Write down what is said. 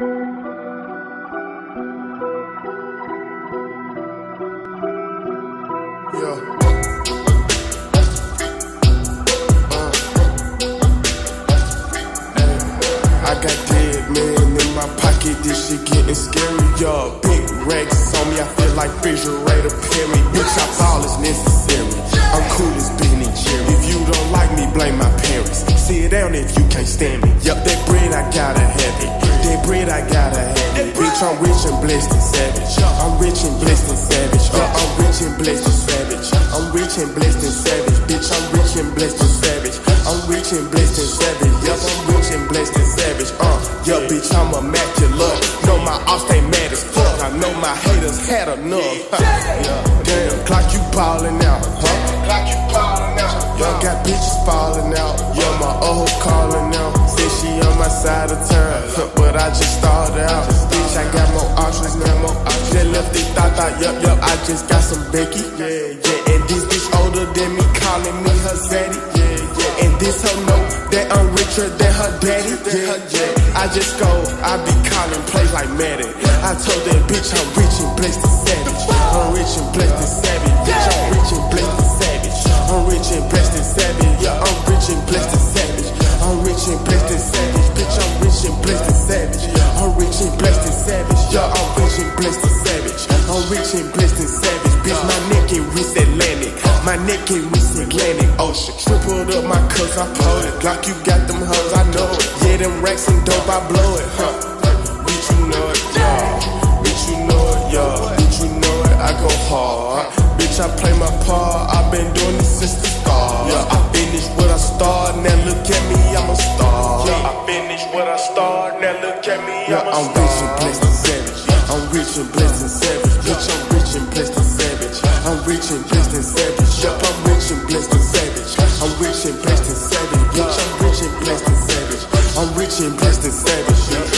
Uh. this shit getting scary. Yo, big racks on me, I feel like refrigerator Perry. Bitch, I fall is necessary. I'm cool as Ben and Jerry. If you don't like me, blame my parents. Sit down if you can't stand me. Yup, that bread I gotta have it. That bread I gotta have it. Bitch, I'm rich and blessed and savage. I'm rich and blessed and savage. Yeah, I'm rich and blessed and savage. I'm rich and blessed and savage. Bitch, I'm rich and blessed and savage. I'm rich and blessed and savage. Yup, I'm rich and blessed and savage. Uh, yo, bitch, I'm immaculate. Know my ops ain't mad as fuck. I know my haters had enough. Huh. Yeah, damn, Glock you ballin' out, huh? Glock you ballin' out. Yo, got bitches falling out. Side of town, but I just started out. Bitch, I got more options now, more options. Just left it thought, thought, yup, yup, I just got some Becky. Yeah, yeah, and this bitch older than me, calling me her zaddy. Yeah, yeah, and this hoe know that I'm richer than her daddy. Yeah, yeah, I just go, I be calling plays like Madden. I told that bitch I'm rich and blessed and savage. I'm rich and blessed and savage. Bitch, I'm rich Yeah, I'm rich and blessed and savage. I'm rich and blessed and savage. Bitch, my neck and wrist Atlantic. My neck and wrist Atlantic Ocean. Tripled up my cups, I pull it. Glock, you got them hoes, I know it. Yeah, them racks and dope, I blow it. Huh. Bitch, you know it, what I started. Now look at me, yeah, I'm, I'm rich and blessed and savage. I'm rich and blessed and savage. Bitch, I'm rich and blessed and savage. I'm rich and blessed and savage. Yup, I'm rich and blessed and savage. I'm rich and blessed and savage. Bitch, I'm rich and blessed and savage. I'm rich and blessed and savage.